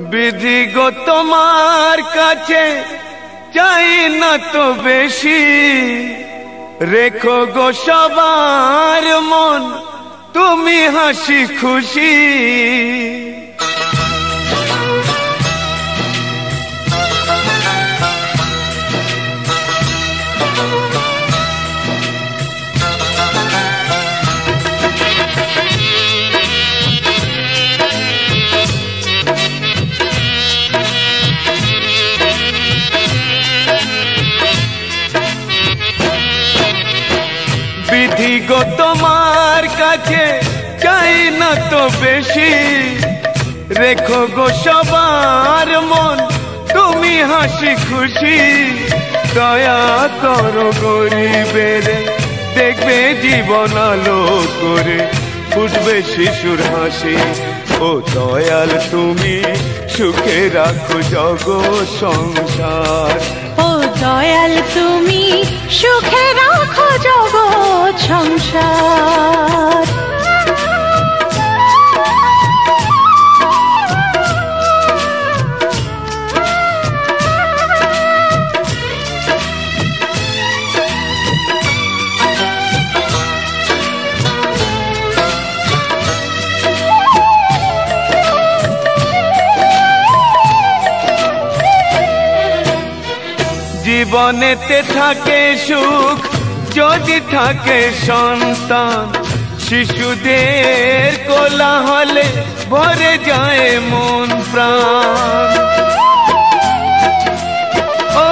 বিধি গো তোমার কাছে চাই না তো বেশি। রেখো গো সবার মন, তুমি হাসি খুশি। বিধি গো তোমার কাছে, চাই না তো বেশি। রেখো গো সবার মন, তুমি হাসি খুশি। দয়া করো গরিবের, দেখবে জীবন আলো করে উঠবে শিশুর হাসি। ও দয়াল তুমি সুখে রাখো জগ সংসার। ও দয়াল তুমি সুখে রাখো জগ সংসার। জীবনেতে থাকে সুখ, যদি থাকে সন্তান, শিশুদের কোলাহলে ভরে যায় মন প্রাণ। ও,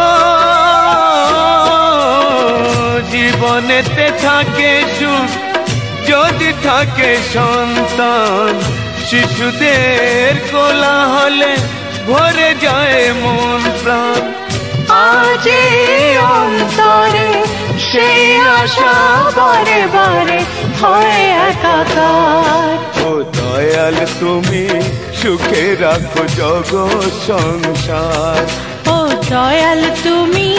জীবনেতে থাকে সুখ, যদি থাকে সন্তান, শিশুদের কোলাহলে ভরে যায় মন প্রাণ। আজ অন্তরে সেই আশা বারে বারে হয় একাকার। ও দয়াল তুমি সুখে রাখো জগৎ সংসার। ও দয়াল তুমি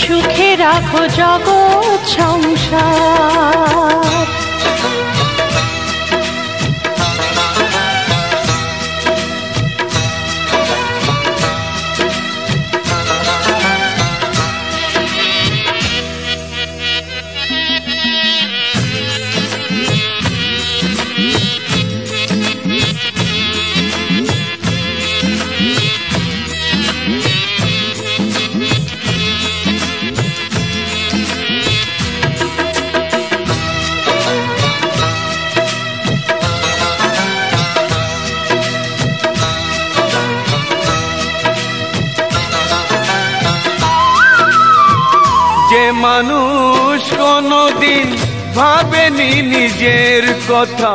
সুখে রাখো জগৎ সংসার। মানুষ কোনদিন ভাবেনি নিজের কথা।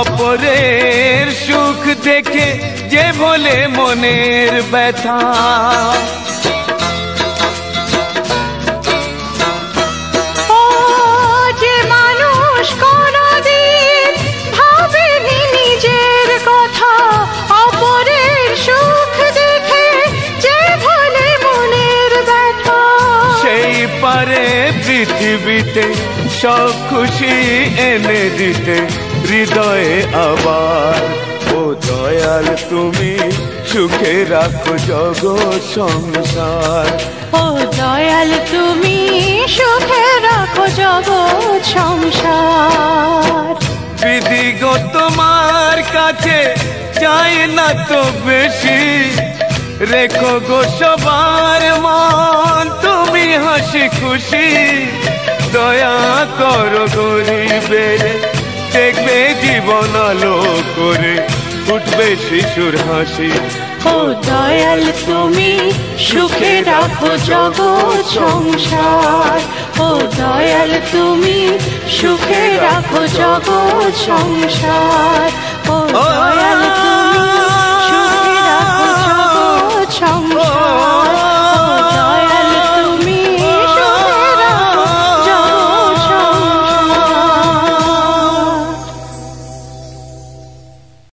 অপরের সুখ দেখে যে বলে মনের ব্যথা। পৃথিবীতে সব খুশি এনে দিতে হৃদয়ে আবার। ও দয়াল তুমি সুখে রাখো জগৎ সংসার। ও দয়াল তুমি সুখে রাখো জগৎ সংসার। বিধি গো তোমার কাছে চাই না তো বেশি। রেখো গো সবার মন তুমি হাসি খুশি। দয়া কর গরিবের দেখবে জীবন আলো করে, উঠবে শিশুর হাসি। ও দয়াল, তুমি সুখে রাখো জগৎ সংসার। ও দয়াল, তুমি সুখে রাখো জগৎ সংসার।